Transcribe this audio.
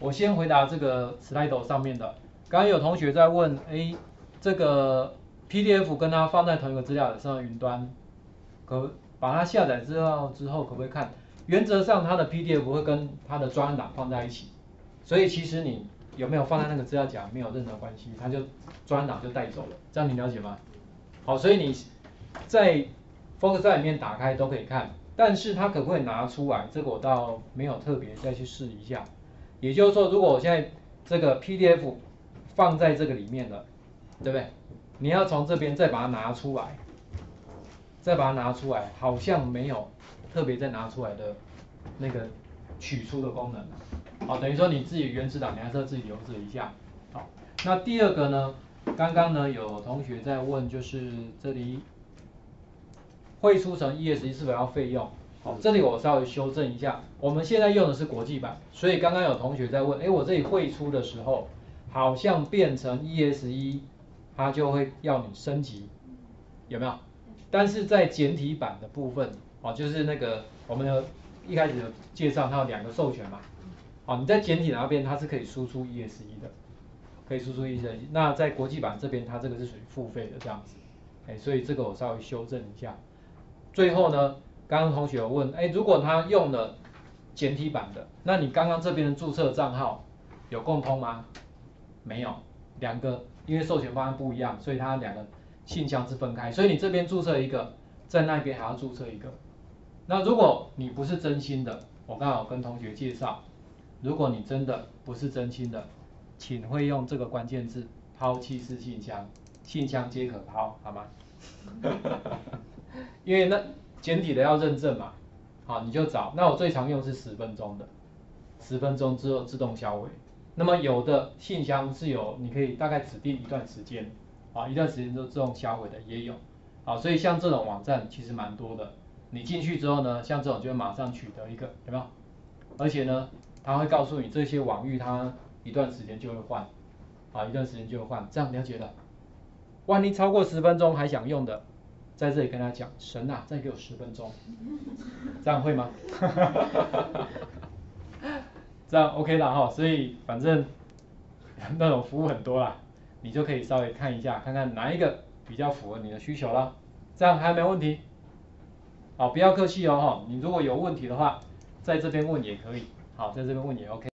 我先回答这个 slide 上面的。刚刚有同学在问，哎，这个 PDF 跟它放在同一个资料的上云端，可把它下载之后之后可不可以看？原则上它的 PDF 会跟它的专档放在一起，所以其实你有没有放在那个资料夹没有任何关系，它就专档就带走了，这样你了解吗？好，所以你在 Focus 里面打开都可以看，但是它可不可以拿出来？这个我倒没有特别再去试一下。也就是说，如果我现在这个 PDF 放在这个里面了，对不对？你要从这边再把它拿出来，再把它拿出来，好像没有特别再拿出来的那个取出的功能。好，等于说你自己原始档你还是要自己留着一下。好，那第二个呢？刚刚呢有同学在问，就是这里汇出成 ESD 是否要费用？好，这里我稍微修正一下，我们现在用的是国际版，所以刚刚有同学在问，哎，我这里汇出的时候好像变成 E S 一它就会要你升级，有没有？但是在简体版的部分，哦，就是那个我们的一开始介绍它有两个授权嘛，哦，你在简体那边它是可以输出 E S 一的。可以输出 E S 一，那在国际版这边，它这个是属于付费的这样子，哎，所以这个我稍微修正一下。最后呢，刚刚同学有问，哎，如果他用了简体版的，那你刚刚这边的注册账号有共通吗？没有，两个因为授权方案不一样，所以它两个信箱是分开，所以你这边注册一个，在那边还要注册一个。那如果你不是真心的，我刚好跟同学介绍，如果你真的不是真心的。请会用这个关键字抛弃式信箱，信箱皆可抛，好吗？因为那简体的要认证嘛，好你就找。那我最常用是十分钟的，十分钟之后自动销毁。那么有的信箱是有，你可以大概指定一段时间，啊一段时间就自动销毁的也有，好，所以像这种网站其实蛮多的。你进去之后呢，像这种就会马上取得一个，有没有？而且呢，它会告诉你这些网域它。一段时间就会换，啊，一段时间就会换，这样了解了。万一超过十分钟还想用的，在这里跟他讲，神啊，再给我十分钟，这样会吗？这样 OK 了哈，所以反正 那种服务很多啦，你就可以稍微看一下，看看哪一个比较符合你的需求了。这样还没问题？好，不要客气哦哈，你如果有问题的话，在这边问也可以，好，在这边问也 OK。